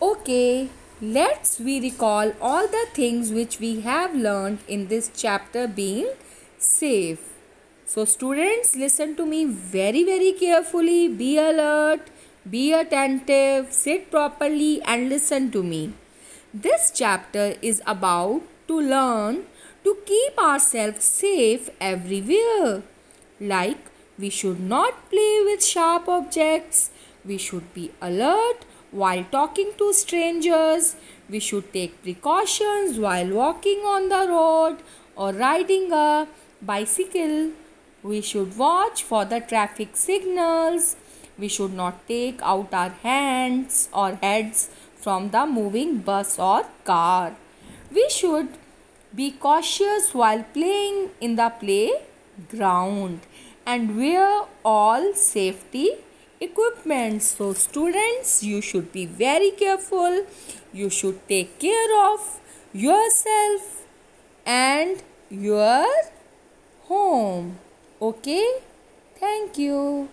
Okay, let's we recall all the things which we have learned in this chapter being safe. So students listen to me very very carefully, be alert, be attentive, sit properly and listen to me. This chapter is about to learn to keep ourselves safe everywhere. Like we should not play with sharp objects, we should be alert while talking to strangers. We should take precautions while walking on the road or riding a bicycle. We should watch for the traffic signals. We should not take out our hands or heads from the moving bus or car. We should be cautious while playing in the playground and wear all safety equipment. So students you should be very careful. You should take care of yourself and your home. Okay? Thank you